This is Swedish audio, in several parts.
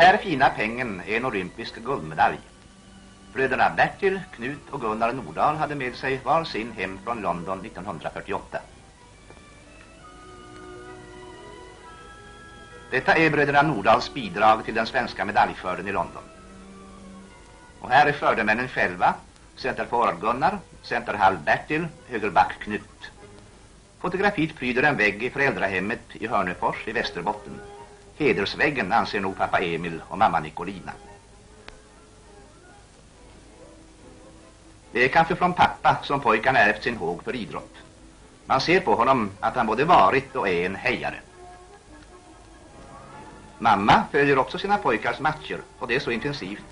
Den här fina pengen är en olympisk guldmedalj. Bröderna Bertil, Knut och Gunnar Nordahl hade med sig var sin hem från London 1948. Detta är bröderna Nordahls bidrag till den svenska medaljskörden i London. Och här är skördemännen själva, centerforward Gunnar, centerhall Bertil, högerback Knut. Fotografiet pryder en vägg i föräldrahemmet i Hörnefors i Västerbotten. Hedersväggen anser nog pappa Emil och mamma Nicolina. Det är kanske från pappa som pojkarna ärvt sin håg för idrott. Man ser på honom att han både varit och är en hejare. Mamma följer också sina pojkars matcher och det är så intensivt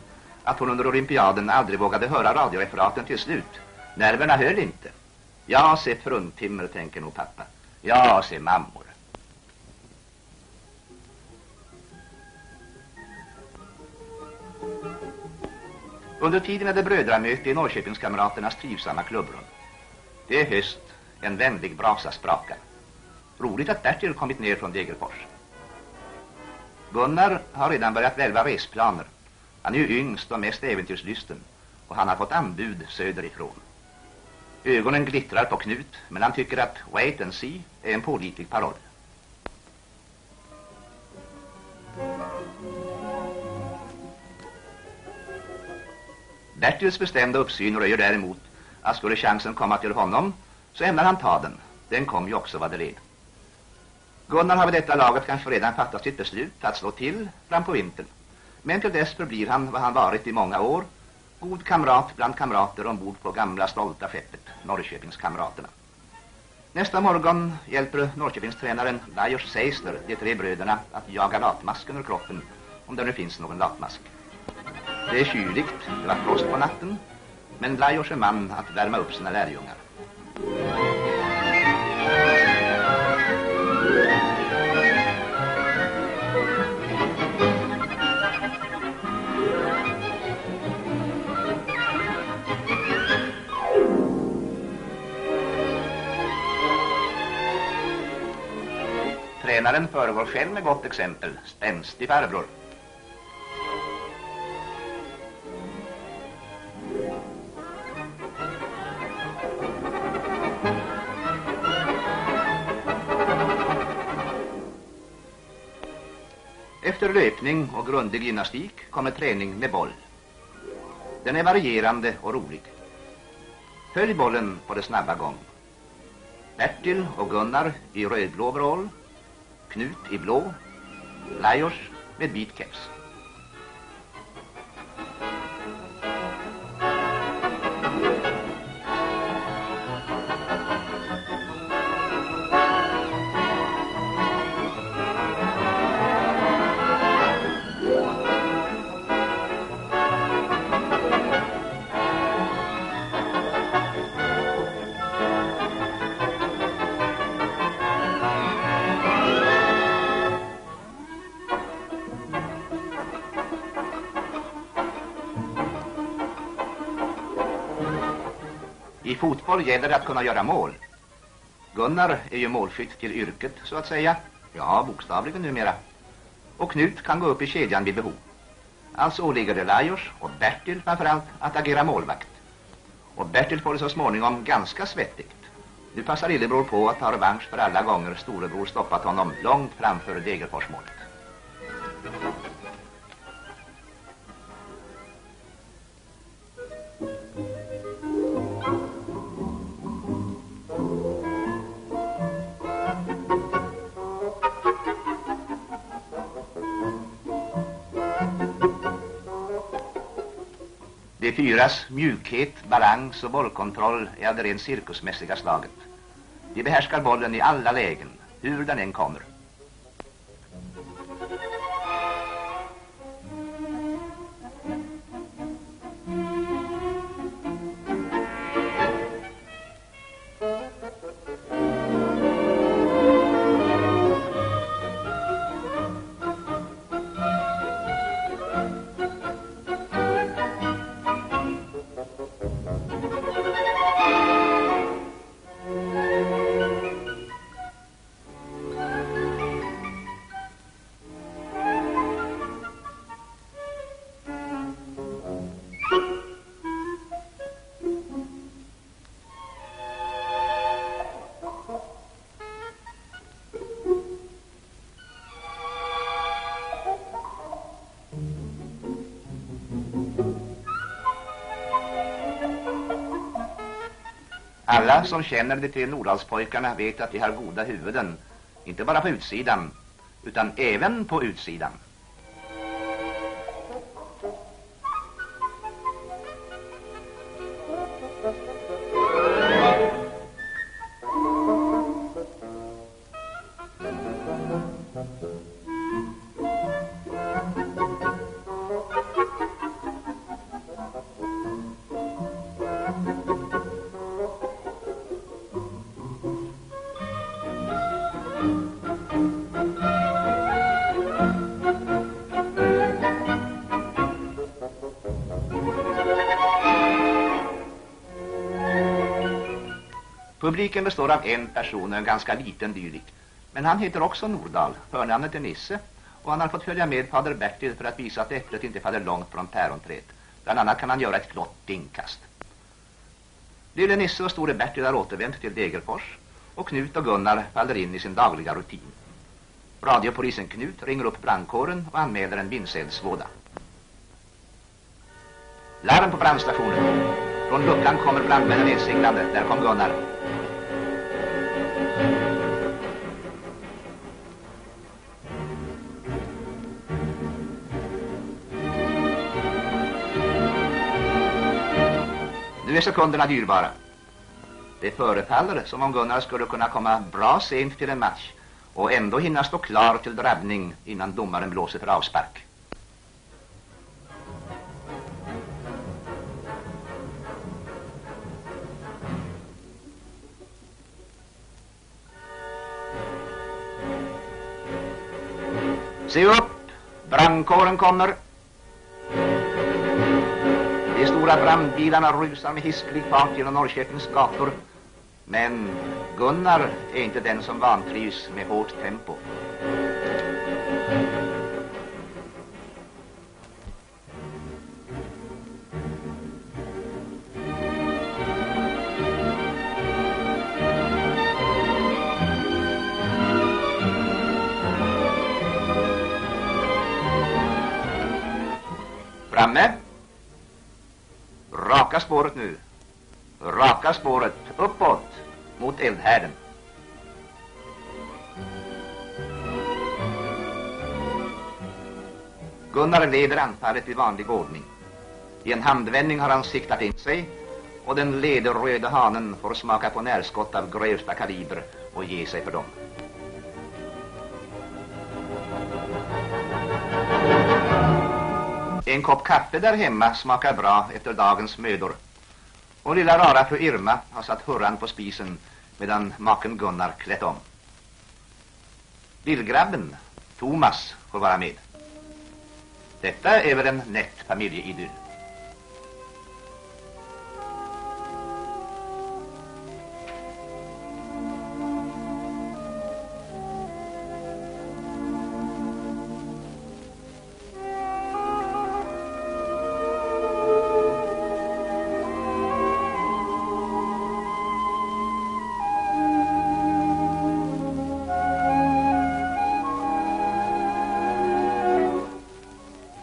att hon under olympiaden aldrig vågade höra radioreferaten till slut. Nerverna höll inte. Ja, se fruntimmer, tänker nog pappa. Ja, se mammor. Under tiden är det brödramöte i Norrköpingskamraternas trivsamma klubbrum. Det är höst, en vänlig brasa sprakar. Roligt att Bertil kommit ner från Degerfors. Gunnar har redan börjat välva resplaner. Han är ju yngst och mest äventyrslysten och han har fått anbud söderifrån. Ögonen glittrar på Knut men han tycker att wait and see är en pålitlig paroll. Bertils bestämda uppsyn röjer däremot att skulle chansen komma till honom så ämnar han ta den. Den kom ju också vad det led. Gunnar har vid detta laget kanske redan fattat sitt beslut att slå till fram på vintern. Men till dess förblir han vad han varit i många år. God kamrat bland kamrater ombord på gamla stolta skeppet, Norrköpingskamraterna. Nästa morgon hjälper Norrköpingstränaren Lajos Seisner de tre bröderna att jaga latmasken ur kroppen, om det nu finns någon latmask. Det är kyligt, det var frost på natten, men Lajos är man att värma upp sina lärjungar. Tränaren föregår själv med gott exempel, spänstig farbror. Efter löpning och grundlig gymnastik kommer träning med boll. Den är varierande och rolig. Följ bollen på det snabba gång. Bertil och Gunnar i rödblå overall Knut i blå, Lajos med vit keps. I fotboll gäller det att kunna göra mål. Gunnar är ju målskytt till yrket så att säga. Ja, bokstavligen numera. Och Knut kan gå upp i kedjan vid behov. Alltså åligger det Lajos och Bertil framförallt att agera målvakt. Och Bertil får det så småningom ganska svettigt. Nu passar lillebror på att ta revansch för alla gånger storebror stoppat honom långt framför Degerforsmålet. Myras fyras mjukhet, balans och bollkontroll är av det rent cirkusmässiga slaget. De behärskar bollen i alla lägen, hur den än kommer. Alla som känner de tre Nordalspojkarna vet att de har goda huvuden, inte bara på utsidan, utan även på utsidan. Publiken består av en person, en ganska liten dylik. Men han heter också Nordahl, förnamnet är Nisse och han har fått följa med fader Bertil för att visa att äpplet inte faller långt från päronträet. Bland annat kan han göra ett flott dinkast. Lille Nisse och store Bertil har återvänt till Degerfors och Knut och Gunnar faller in i sin dagliga rutin. Radiopolisen Knut ringer upp brandkåren och anmäler en vindseldsvåda. Larm på brandstationen. Från luckan kommer brandmännen nedseglande. Där kom Gunnar. Nu är sekunderna dyrbara. Det förefaller som om Gunnar skulle kunna komma bra sent till en match och ändå hinna stå klar till drabbning innan domaren blåser för avspark. Se upp! Brandkåren kommer! De stora brandbilarna rusar med hisklig fart genom Norrköpings gator. Men Gunnar är inte den som vantrivs med hårt tempo. Spåret nu. Raka spåret uppåt mot eldhärden. Gunnar leder anfallet i vanlig ordning. I en handvändning har han siktat in sig och den lederröda hanen får smaka på närskott av grövsta kaliber och ge sig för dem. En kopp kaffe där hemma smakar bra efter dagens mödor. Och lilla rara fru Irma har satt hurran på spisen medan maken Gunnar klätt om. Lillgrabben, Thomas, får vara med. Detta är väl en nätt familjeidyll.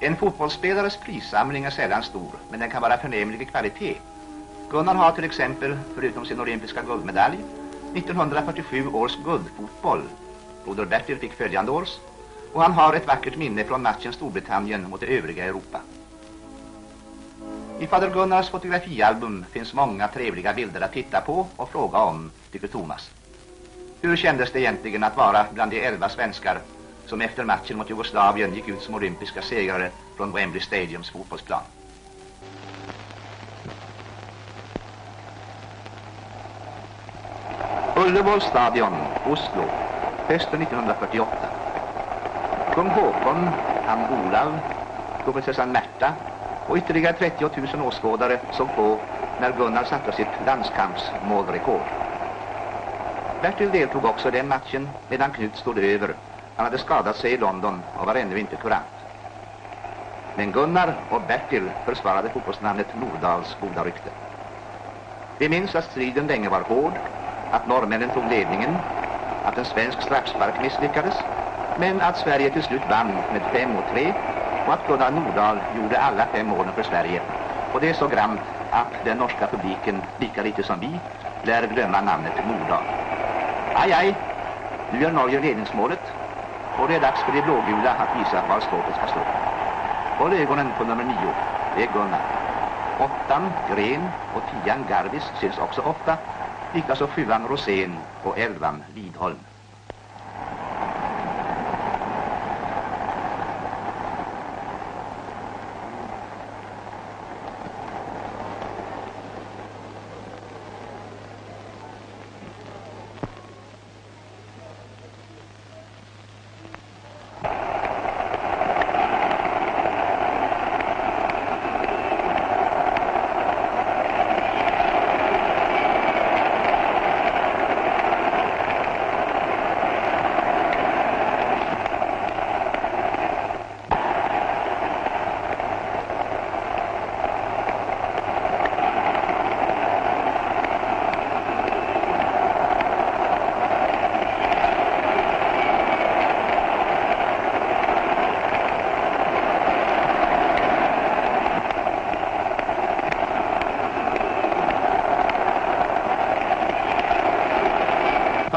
En fotbollsspelares prissamling är sällan stor, men den kan vara förnämlig i kvalitet. Gunnar har till exempel, förutom sin olympiska guldmedalj, 1947 års guldfotboll. Broder Bertil fick följande års. Och han har ett vackert minne från matchen Storbritannien mot det övriga Europa. I fader Gunnars fotografialbum finns många trevliga bilder att titta på och fråga om, tycker Thomas. Hur kändes det egentligen att vara bland de elva svenskar som efter matchen mot Jugoslavien gick ut som olympiska segrare från Wembley Stadiums fotbollsplan. Ullevål stadion, Oslo, hösten 1948. Kung Håkon, han Olav, kronprinsessan Märta och ytterligare 30 000 åskådare såg på när Gunnar satte sitt landskampsmålrekord. Bertil deltog också i den matchen medan Knut stod över han hade skadat sig i London och var ännu inte kurant. Men Gunnar och Bertil försvarade fotbollsnamnet Nordals goda rykte. Vi minns att striden länge var hård, att norrmännen tog ledningen, att en svensk straffspark misslyckades, men att Sverige till slut vann med 5 och 3 och att Gunnar Nordahl gjorde alla fem målen för Sverige. Och det är så grant att den norska publiken, lika lite som vi, lär glömma namnet Nordahl. Aj, aj, nu gör Norge ledningsmålet och det är dags för de blågula att visa var skåpet ska stå. Håll ögonen på nummer nio, det är Gunnar. Åttan, Gren och tian, Garvis syns också ofta, likaså sjuan, Rosén och elvan, Lidholm.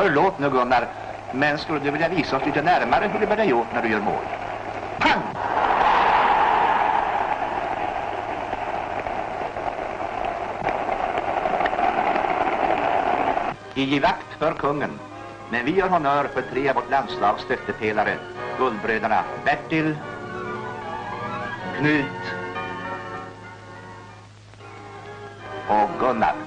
Förlåt nu Gunnar, men skulle du vilja visa oss lite närmare hur du bär gjort när du gör mål? Pang! I givakt för kungen, men vi gör honör för tre av vårt landslags stöttepelare, guldbröderna Bertil, Knut och Gunnar.